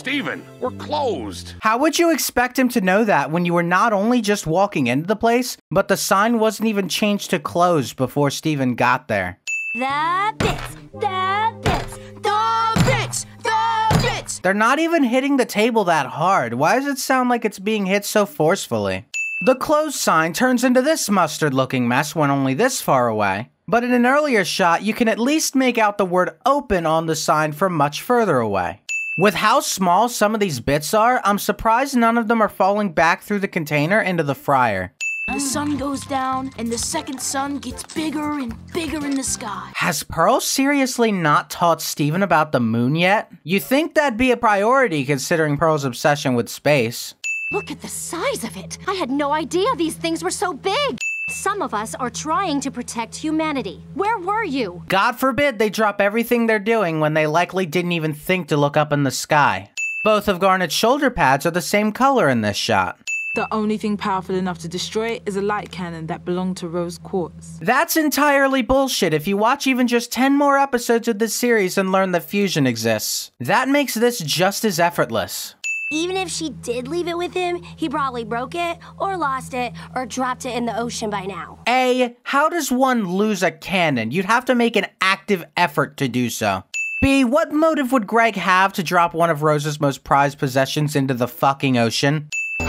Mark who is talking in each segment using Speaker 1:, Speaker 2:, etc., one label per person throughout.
Speaker 1: Steven, we're closed.
Speaker 2: How would you expect him to know that when you were not only just walking into the place, but the sign wasn't even changed to closed before Steven got there?
Speaker 3: The bits, the bits, the bits, the bits.
Speaker 2: They're not even hitting the table that hard. Why does it sound like it's being hit so forcefully? The closed sign turns into this mustard looking mess when only this far away. But in an earlier shot, you can at least make out the word open on the sign from much further away. With how small some of these bits are, I'm surprised none of them are falling back through the container into the fryer.
Speaker 4: The sun goes down, and the second sun gets bigger and bigger in the sky.
Speaker 2: Has Pearl seriously not taught Steven about the moon yet? You think that'd be a priority considering Pearl's obsession with space.
Speaker 3: Look at the size of it. I had no idea these things were so big. Some of us are trying to protect humanity. Where were you?
Speaker 2: God forbid they drop everything they're doing when they likely didn't even think to look up in the sky. Both of Garnet's shoulder pads are the same color in this shot.
Speaker 5: The only thing powerful enough to destroy it is a light cannon that belonged to Rose Quartz.
Speaker 2: That's entirely bullshit if you watch even just 10 more episodes of this series and learn that fusion exists. That makes this just as effortless.
Speaker 3: Even if she did leave it with him, he probably broke it, or lost it, or dropped it in the ocean by now.
Speaker 2: A. How does one lose a cannon? You'd have to make an active effort to do so. B. What motive would Greg have to drop one of Rose's most prized possessions into the fucking ocean?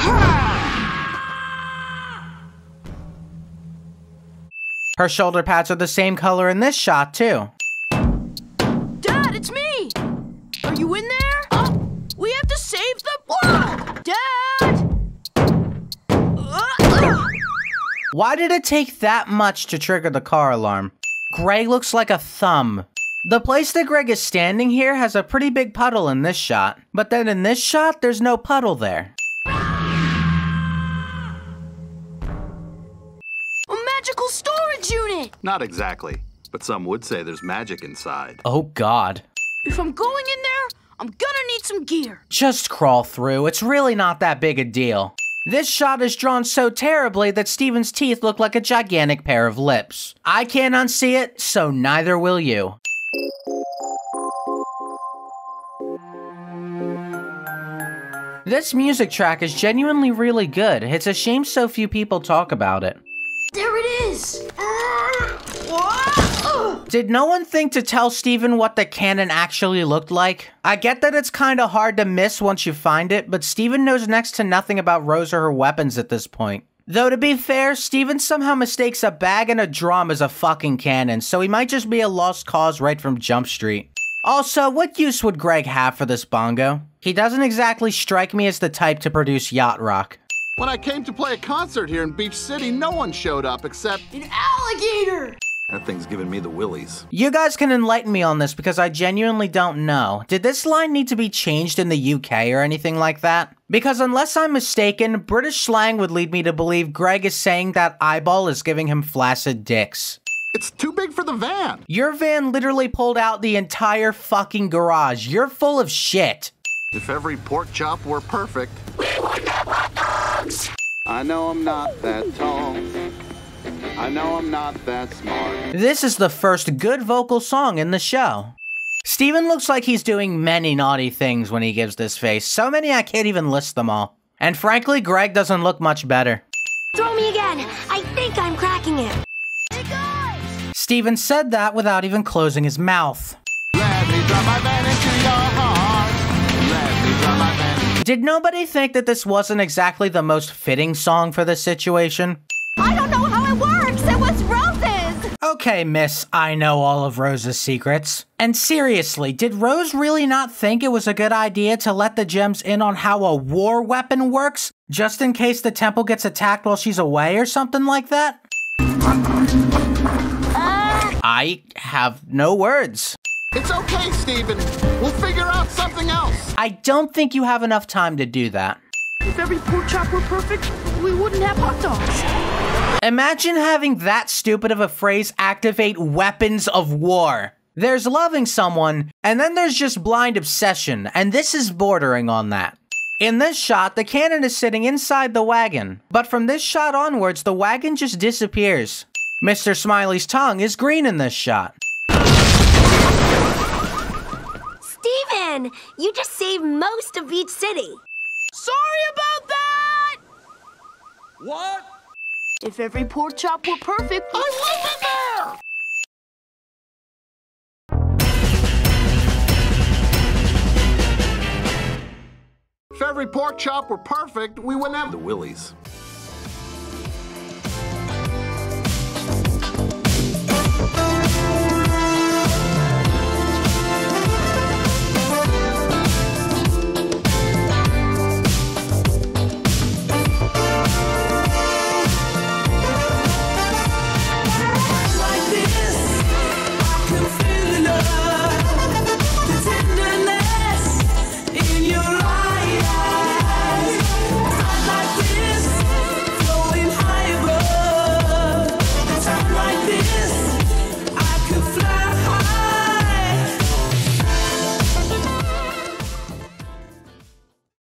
Speaker 2: Her shoulder pads are the same color in this shot, too.
Speaker 4: Dad, it's me! Are you in there? Uh, we have to save the world! Dad!
Speaker 2: Why did it take that much to trigger the car alarm? Greg looks like a thumb. The place that Greg is standing here has a pretty big puddle in this shot, but then in this shot, there's no puddle there.
Speaker 4: a magical storage unit!
Speaker 6: Not exactly, but some would say there's magic inside.
Speaker 2: Oh god.
Speaker 4: If I'm going in there, I'm gonna need some gear.
Speaker 2: Just crawl through, it's really not that big a deal. This shot is drawn so terribly that Steven's teeth look like a gigantic pair of lips. I can't unsee it, so neither will you. This music track is genuinely really good. It's a shame so few people talk about it.
Speaker 4: There it is! Ah!
Speaker 2: Did no one think to tell Steven what the cannon actually looked like? I get that it's kinda hard to miss once you find it, but Steven knows next to nothing about Rose or her weapons at this point. Though to be fair, Steven somehow mistakes a bag and a drum as a fucking cannon, so he might just be a lost cause right from Jump Street. Also, what use would Greg have for this bongo? He doesn't exactly strike me as the type to produce yacht rock.
Speaker 6: When I came to play a concert here in Beach City, no one showed up except
Speaker 4: An alligator!
Speaker 6: That thing's giving me the willies.
Speaker 2: You guys can enlighten me on this because I genuinely don't know. Did this line need to be changed in the UK or anything like that? Because unless I'm mistaken, British slang would lead me to believe Greg is saying that eyeball is giving him flaccid dicks.
Speaker 6: It's too big for the van.
Speaker 2: Your van literally pulled out the entire fucking garage. You're full of shit.
Speaker 6: If every pork chop were perfect. I know I'm not that tall. I know I'm not that smart.
Speaker 2: This is the first good vocal song in the show. Steven looks like he's doing many naughty things when he gives this face, so many I can't even list them all. And frankly, Greg doesn't look much better.
Speaker 3: Throw me again. I think I'm cracking it.
Speaker 4: Hey!
Speaker 2: Steven said that without even closing his mouth.
Speaker 6: Let me drop my van into your heart. Let me drop my van.
Speaker 2: Did nobody think that this wasn't exactly the most fitting song for the situation?
Speaker 3: I don't
Speaker 2: Okay, miss, I know all of Rose's secrets. And seriously, did Rose really not think it was a good idea to let the gems in on how a war weapon works? Just in case the temple gets attacked while she's away or something like that? I have no words.
Speaker 6: It's okay, Steven. We'll figure out something else.
Speaker 2: I don't think you have enough time to do that.
Speaker 4: If every pork chop were perfect, we wouldn't have hot dogs.
Speaker 2: Imagine having that stupid of a phrase activate weapons of war. There's loving someone, and then there's just blind obsession, and this is bordering on that. In this shot, the cannon is sitting inside the wagon, but from this shot onwards, the wagon just disappears. Mr. Smiley's tongue is green in this shot.
Speaker 3: Steven, you just saved most of Beach City.
Speaker 4: Sorry about that!
Speaker 7: What?
Speaker 4: If every pork chop were perfect,
Speaker 7: I wasn't there!
Speaker 6: If every pork chop were perfect, we wouldn't have the Willies.